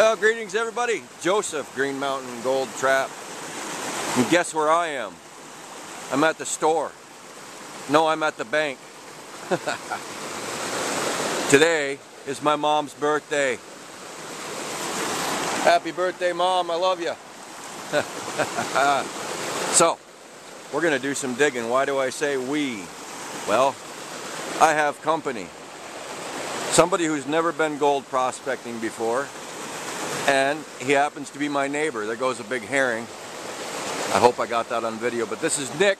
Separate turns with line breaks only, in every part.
Well, greetings everybody. Joseph, Green Mountain Gold Trap. And guess where I am? I'm at the store. No, I'm at the bank. Today is my mom's birthday. Happy birthday, Mom. I love you. so, we're going to do some digging. Why do I say we? Well, I have company. Somebody who's never been gold prospecting before and he happens to be my neighbor. There goes a big herring. I hope I got that on video, but this is Nick.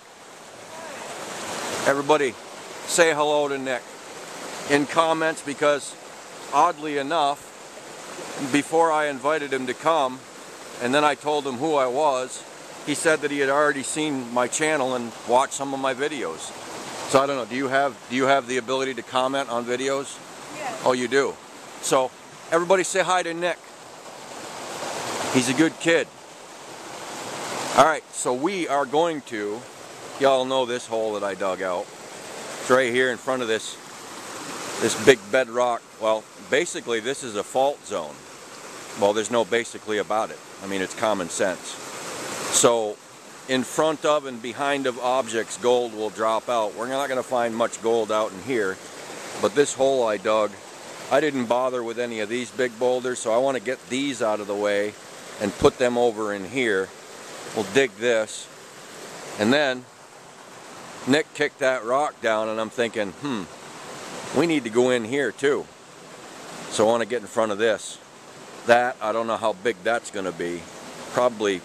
Everybody say hello to Nick in comments because oddly enough, before I invited him to come, and then I told him who I was, he said that he had already seen my channel and watched some of my videos. So I don't know, do you have do you have the ability to comment on videos?
Yes.
Oh, you do. So everybody say hi to Nick. He's a good kid. Alright, so we are going to, y'all know this hole that I dug out. It's right here in front of this, this big bedrock. Well, basically this is a fault zone. Well, there's no basically about it. I mean, it's common sense. So, in front of and behind of objects, gold will drop out. We're not going to find much gold out in here, but this hole I dug, I didn't bother with any of these big boulders, so I want to get these out of the way and put them over in here. We'll dig this. And then Nick kicked that rock down and I'm thinking, hmm, we need to go in here too. So I want to get in front of this. That, I don't know how big that's going to be. Probably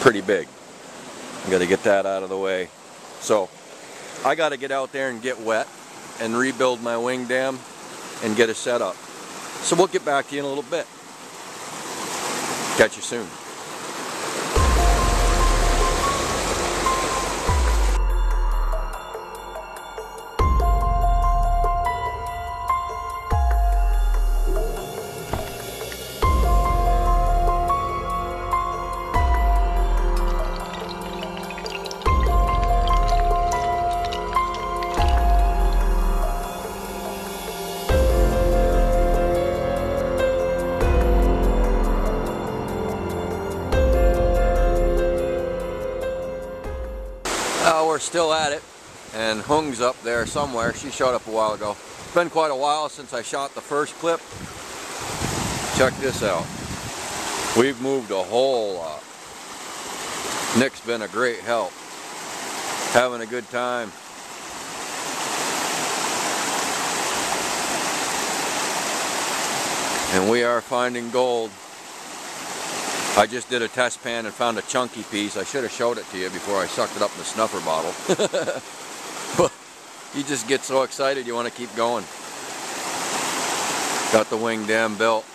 pretty big. I got to get that out of the way. So I got to get out there and get wet and rebuild my wing dam and get it set up. So we'll get back to you in a little bit. Catch you soon. Still at it, and Hung's up there somewhere. She showed up a while ago. It's been quite a while since I shot the first clip. Check this out. We've moved a whole lot. Nick's been a great help. Having a good time. And we are finding gold. I just did a test pan and found a chunky piece. I should have showed it to you before I sucked it up in the snuffer bottle. but you just get so excited you want to keep going. Got the wing dam built.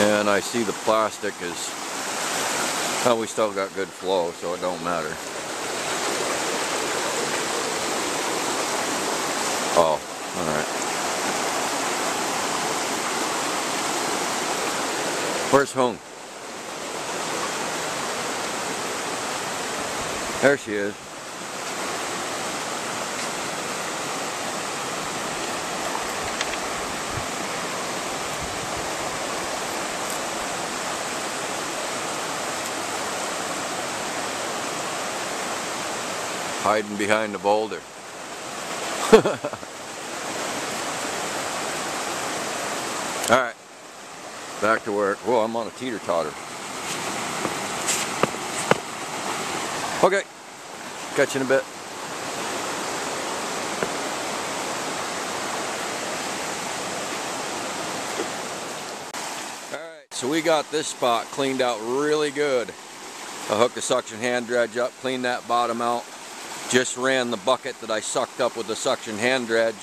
And I see the plastic is, well we still got good flow so it don't matter. Oh, alright. Where's home? There she is. Hiding behind the boulder. All right. Back to work. Whoa, I'm on a teeter-totter. Okay. Catch you in a bit. Alright, so we got this spot cleaned out really good. I hooked the suction hand dredge up, cleaned that bottom out. Just ran the bucket that I sucked up with the suction hand dredge.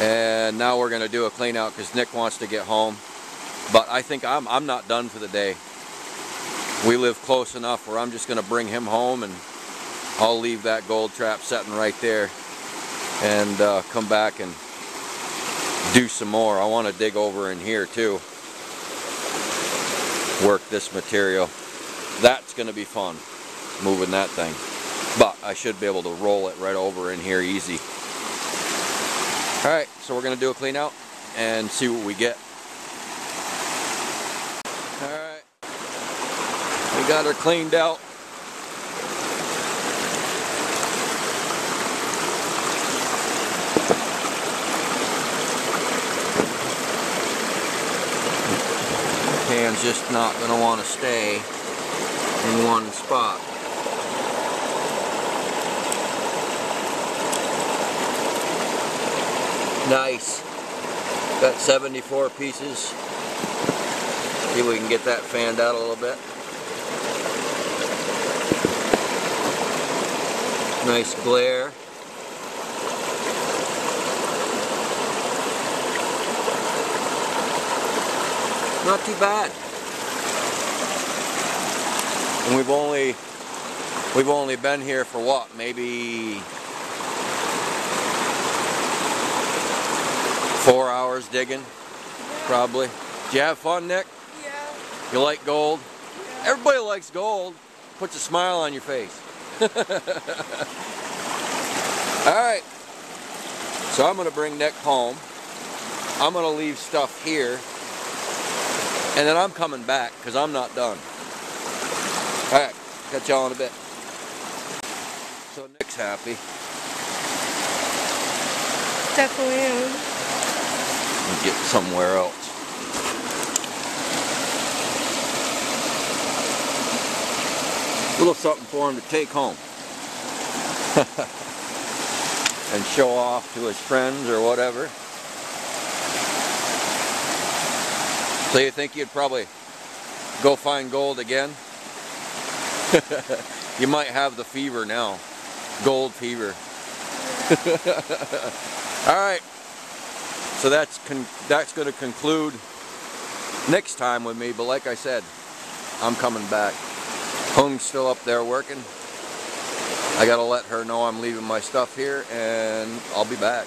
And now we're going to do a clean out because Nick wants to get home. But I think I'm, I'm not done for the day. We live close enough where I'm just going to bring him home and I'll leave that gold trap setting right there and uh, come back and do some more. I want to dig over in here too. Work this material. That's going to be fun, moving that thing. But I should be able to roll it right over in here easy. Alright, so we're going to do a clean out. and see what we get. Alright. Got her cleaned out. Pan's just not going to want to stay in one spot. Nice. Got 74 pieces. See if we can get that fanned out a little bit. Nice glare. Not too bad. And we've only we've only been here for what, maybe four hours digging, probably. Did you have fun, Nick?
Yeah.
You like gold?
yeah.
Everybody likes gold. Puts a smile on your face. All right. So I'm going to bring Nick home. I'm going to leave stuff here. And then I'm coming back because I'm not done. All right. Catch y'all in a bit. So Nick's happy.
Definitely am.
get somewhere else. Little something for him to take home. and show off to his friends or whatever. So you think you'd probably go find gold again? you might have the fever now. Gold fever. All right. So that's that's going to conclude Nick's time with me. But like I said, I'm coming back. Home's still up there working. I got to let her know I'm leaving my stuff here, and I'll be back.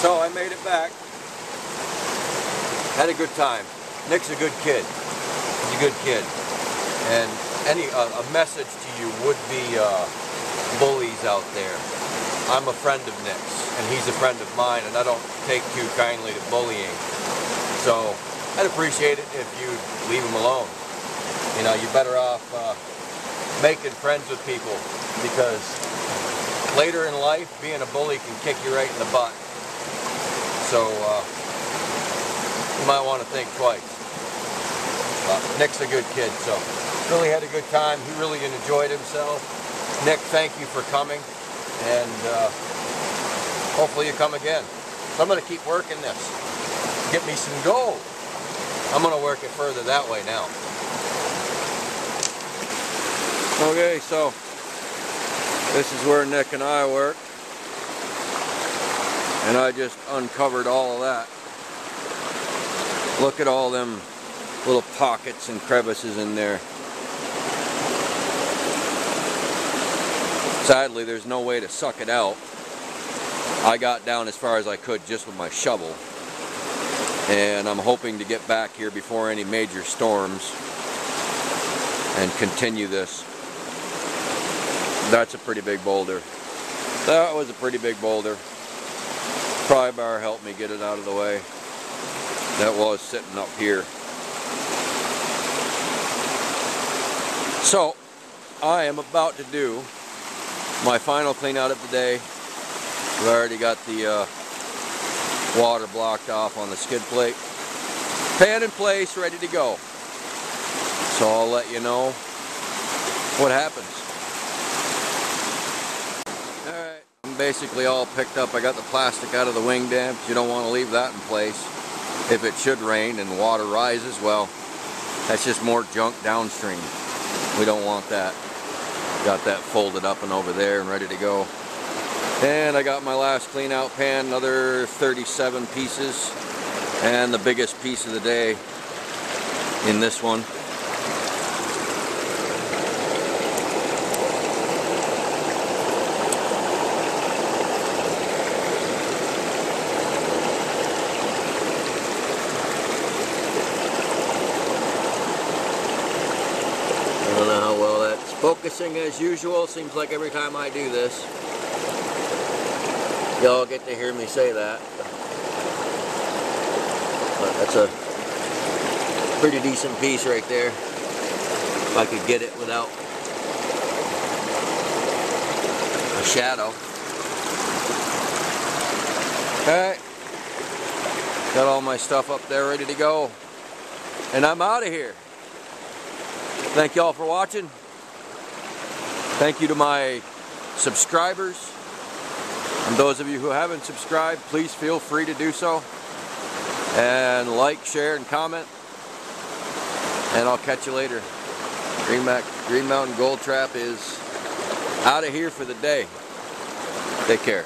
So I made it back. Had a good time. Nick's a good kid. He's a good kid. And any uh, a message to you would be uh, bullies out there. I'm a friend of Nick's, and he's a friend of mine, and I don't take too kindly to bullying. So I'd appreciate it if you'd leave him alone. You know, you're better off uh, making friends with people because later in life, being a bully can kick you right in the butt. So uh, you might want to think twice. Uh, Nick's a good kid, so really had a good time. He really enjoyed himself. Nick, thank you for coming, and uh, hopefully you come again. So I'm going to keep working this. Get me some gold. I'm going to work it further that way now. Okay, so this is where Nick and I work. And I just uncovered all of that. Look at all them little pockets and crevices in there. Sadly, there's no way to suck it out. I got down as far as I could just with my shovel. And I'm hoping to get back here before any major storms and continue this. That's a pretty big boulder. That was a pretty big boulder. Pry bar helped me get it out of the way. That was sitting up here. So, I am about to do my final clean out of the day. We've already got the uh, water blocked off on the skid plate. Pan in place, ready to go. So I'll let you know what happens. Alright, I'm basically all picked up. I got the plastic out of the wing dam. You don't want to leave that in place. If it should rain and water rises, well, that's just more junk downstream. We don't want that. Got that folded up and over there and ready to go. And I got my last clean out pan, another 37 pieces. And the biggest piece of the day in this one. I don't know how well that's focusing as usual. Seems like every time I do this. Y'all get to hear me say that. But that's a pretty decent piece right there. If I could get it without a shadow. Okay. Got all my stuff up there ready to go. And I'm out of here. Thank y'all for watching. Thank you to my subscribers. And those of you who haven't subscribed, please feel free to do so. And like, share, and comment. And I'll catch you later. Green, Mac, Green Mountain Gold Trap is out of here for the day. Take care.